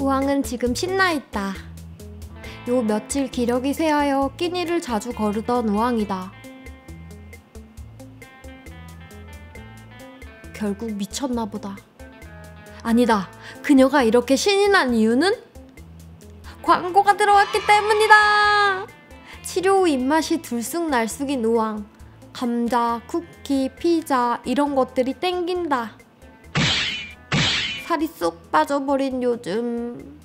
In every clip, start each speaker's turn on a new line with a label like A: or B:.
A: 우왕은 지금 신나 있다. 요 며칠 기력이 쇠하여 끼니를 자주 거르던 우왕이다. 결국 미쳤나 보다. 아니다. 그녀가 이렇게 신이 난 이유는 광고가 들어왔기 때문이다. 치료 후 입맛이 들쑥날쑥인 우왕. 감자, 쿠키, 피자 이런 것들이 땡긴다. 살이 쏙 빠져버린 요즘.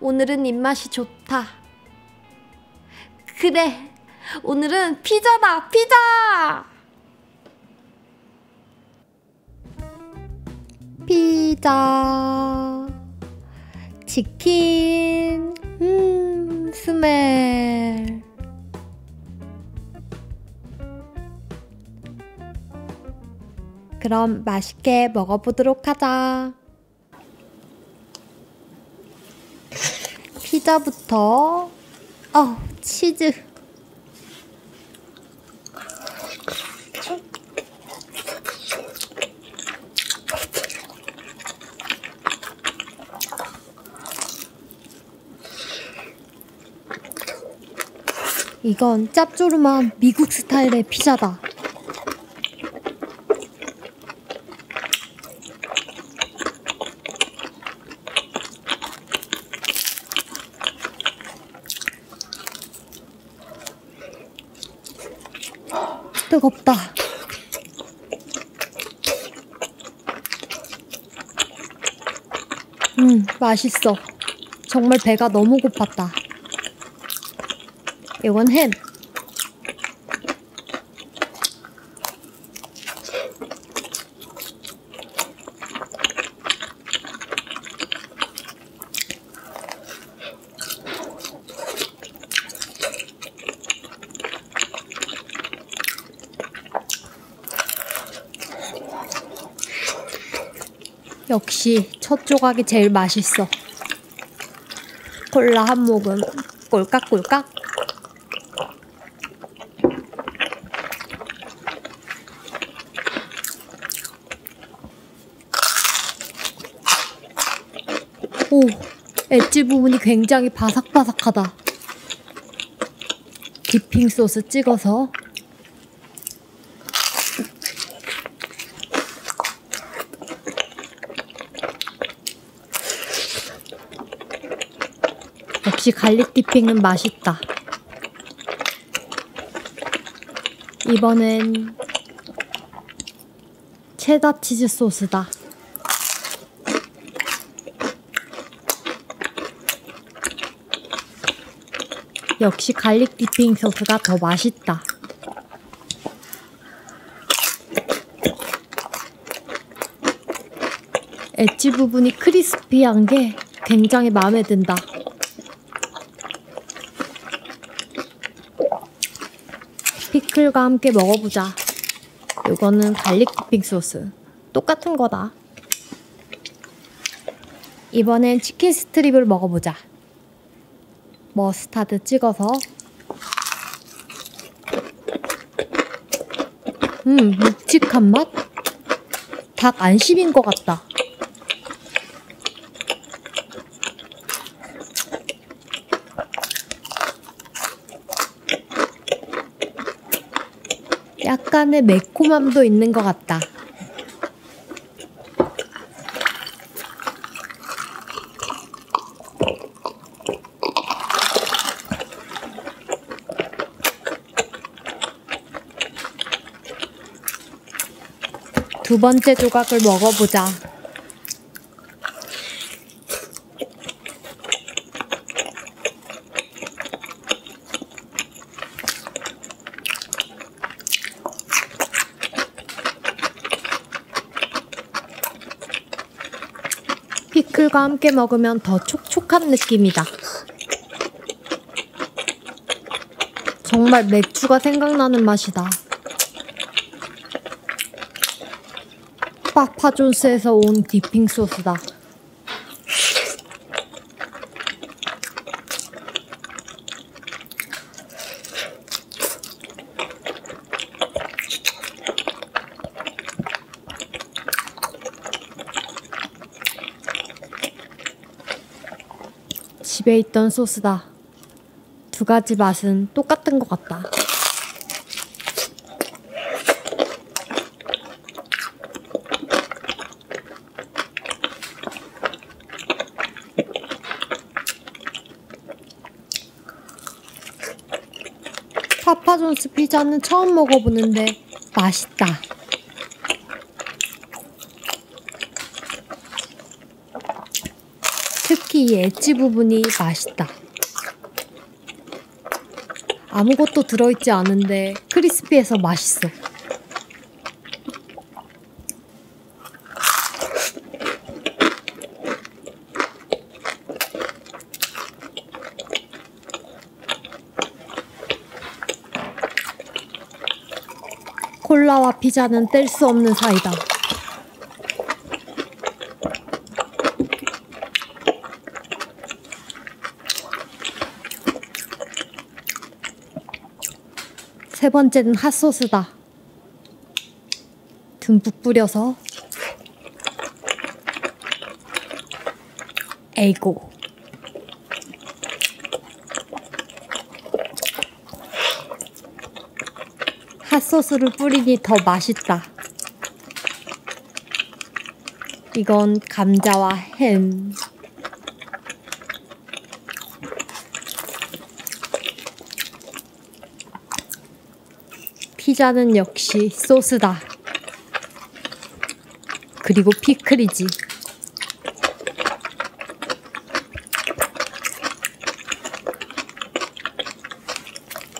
A: 오늘은 입맛이 좋다. 그래. 오늘은 피자다. 피자! 피자. 치킨. 음, 스멜. 그럼 맛있게 먹어보도록 하자. 피자부터, 어, 치즈. 이건 짭조름한 미국 스타일의 피자다. 뜨겁다. 음, 맛있어. 정말 배가 너무 고팠다. 이건 햄. 역시 첫 조각이 제일 맛있어. 콜라 한 모금 꼴깍꼴깍. 오, 엣지 부분이 굉장히 바삭바삭하다. 디핑 소스 찍어서 역시 갈릭 디핑은 맛있다. 이번엔 체다 치즈 소스다. 역시 갈릭 디핑 소스가 더 맛있다. 엣지 부분이 crispy한 게 굉장히 마음에 든다. 피클과 함께 먹어보자. 이거는 garlic dipping 소스. 똑같은 거다. 이번엔 치킨 strip을 먹어보자. 머스타드 찍어서 음 묵직한 맛? 닭 안심인 것 같다 약간의 매콤함도 있는 것 같다 두 번째 조각을 먹어보자. 피클과 함께 먹으면 더 촉촉한 느낌이다. 정말 맥주가 생각나는 맛이다. 파파존스에서 온 디핑 소스다. 집에 있던 소스다. 두 가지 맛은 똑같은 것 같다. 파파존스 피자는 처음 먹어보는데 맛있다. 특히 이 엣지 부분이 맛있다. 아무것도 들어있지 않은데 크리스피해서 맛있어. 콜라와 피자는 뗄 수 없는 사이다. 번째는 핫소스다. 듬뿍 뿌려서 에이고 핫소스를 뿌리니 더 맛있다. 이건 감자와 햄. 피자는 역시 소스다. 그리고 피클이지.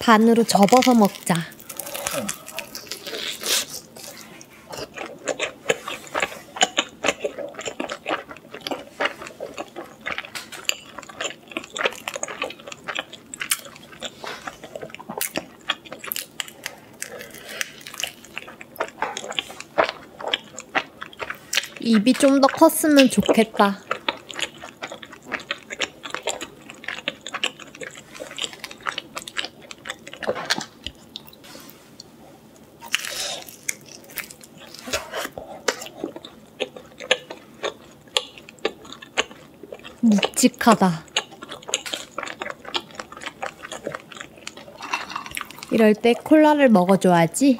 A: 반으로 접어서 먹자. 입이 좀 더 컸으면 좋겠다. 묵직하다. 이럴 때 콜라를 먹어줘야지.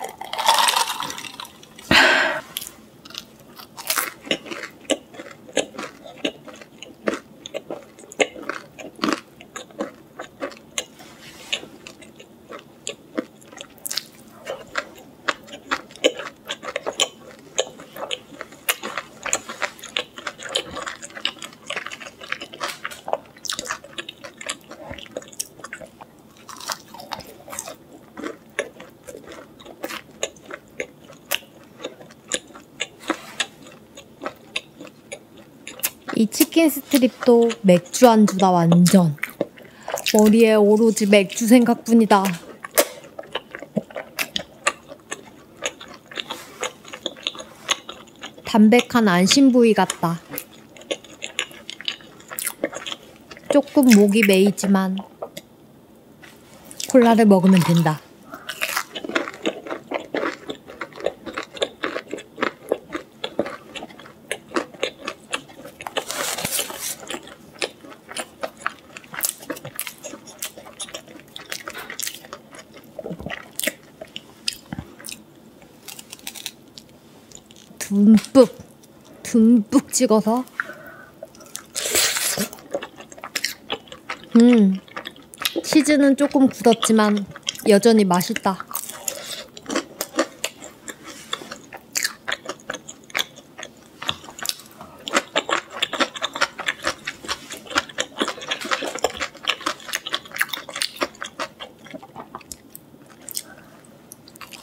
A: 이 치킨 스트립도 맥주 안주다 완전. 머리에 오로지 맥주 생각뿐이다. 담백한 안심 부위 같다. 조금 목이 메이지만 콜라를 먹으면 된다. 듬뿍 듬뿍 찍어서? 음 치즈는 조금 굳었지만 여전히 맛있다.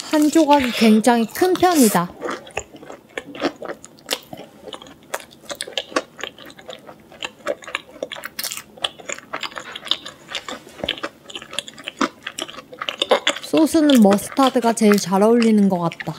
A: 한 조각이 굉장히 큰 편이다 소스는 머스타드가 제일 잘 어울리는 것 같다.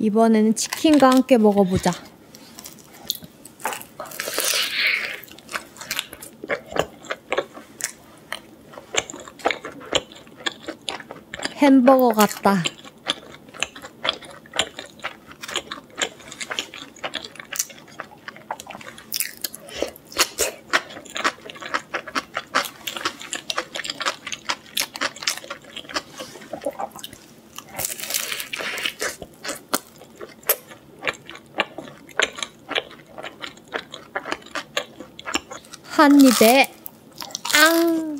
A: 이번에는 치킨과 함께 먹어보자. 햄버거 같다. 한 입에 앙.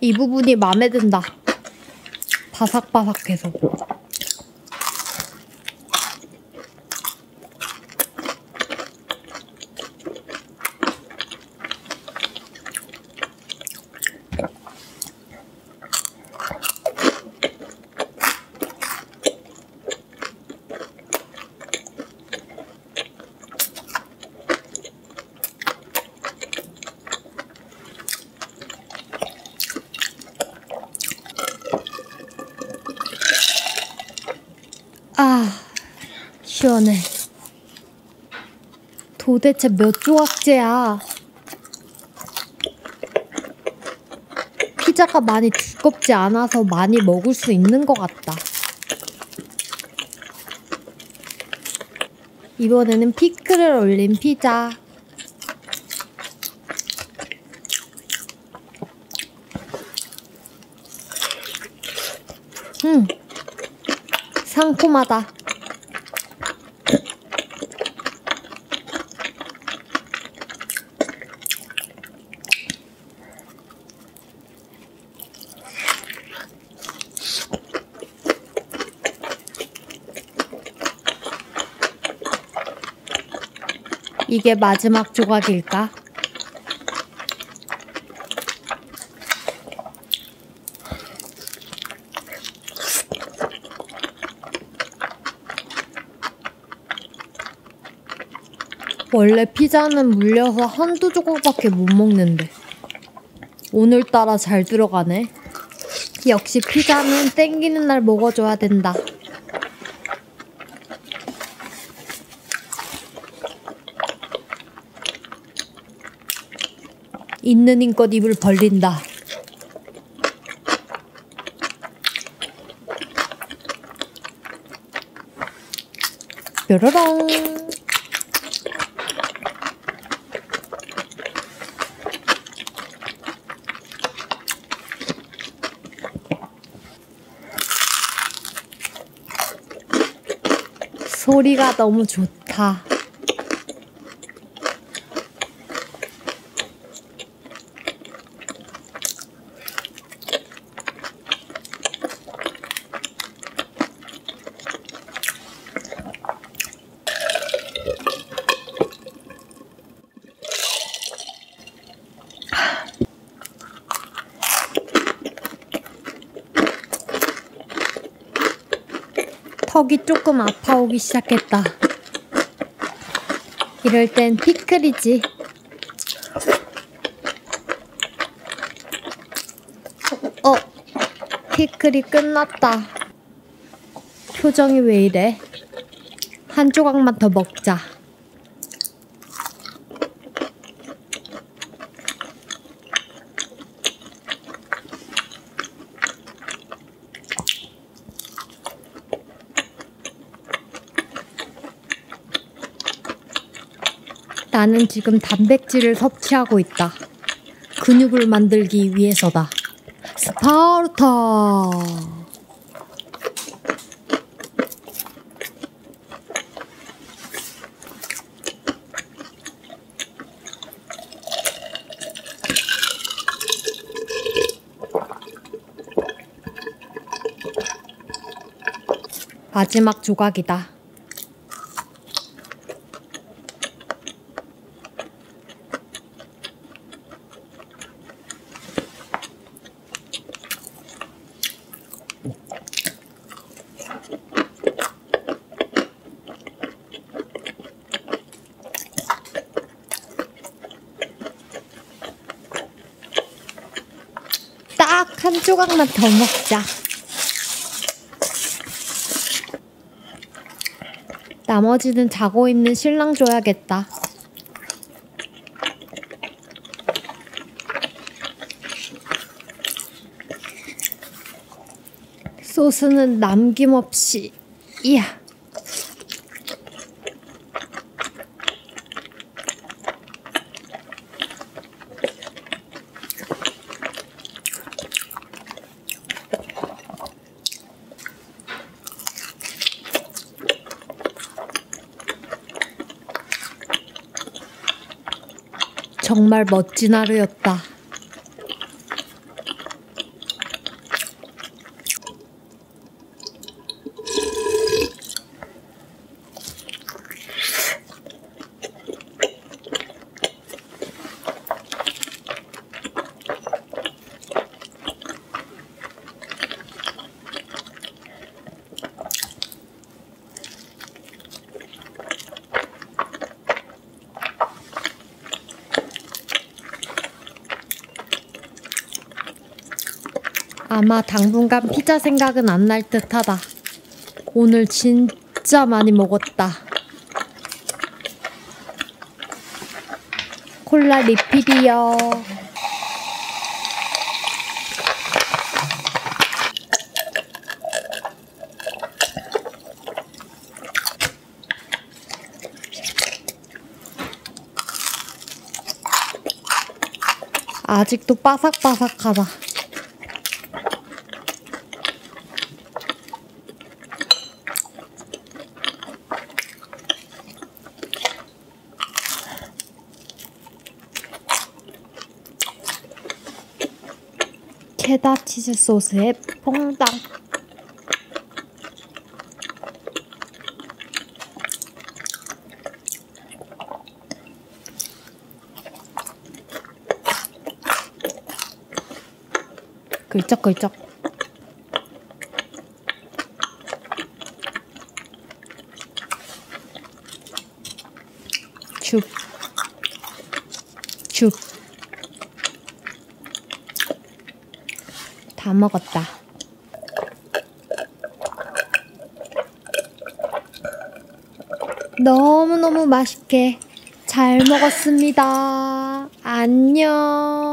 A: 이 부분이 마음에 든다. 바삭바삭해서. 시원해. 도대체 몇 조각째야? 피자가 많이 두껍지 않아서 많이 먹을 수 있는 것 같다. 이번에는 피클을 올린 피자. 음, 상콤하다. 이게 마지막 조각일까? 원래 피자는 물려서 한두 조각밖에 못 먹는데 오늘따라 잘 들어가네. 역시 피자는 땡기는 날 먹어줘야 된다. 있는 힘껏 입을 벌린다. 뾰로롱. 소리가 너무 좋다. 턱이 조금 아파오기 시작했다. 이럴 땐 피클이지. 어, 피클이 끝났다. 표정이 왜 이래? 한 조각만 더 먹자. 나는 지금 단백질을 섭취하고 있다. 근육을 만들기 위해서다. 스파르타! 마지막 조각이다. 조각만 더 먹자. 나머지는 자고 있는 신랑 줘야겠다. 소스는 남김없이. 이야. 정말 멋진 하루였다. 아마 당분간 피자 생각은 안 날 듯하다. 오늘 진짜 많이 먹었다. 콜라 리필이요. 아직도 바삭바삭하다. 체다 치즈 소스에 퐁당. 글쩍글쩍. 줍. 다 먹었다. 너무너무 맛있게 잘 먹었습니다. 안녕.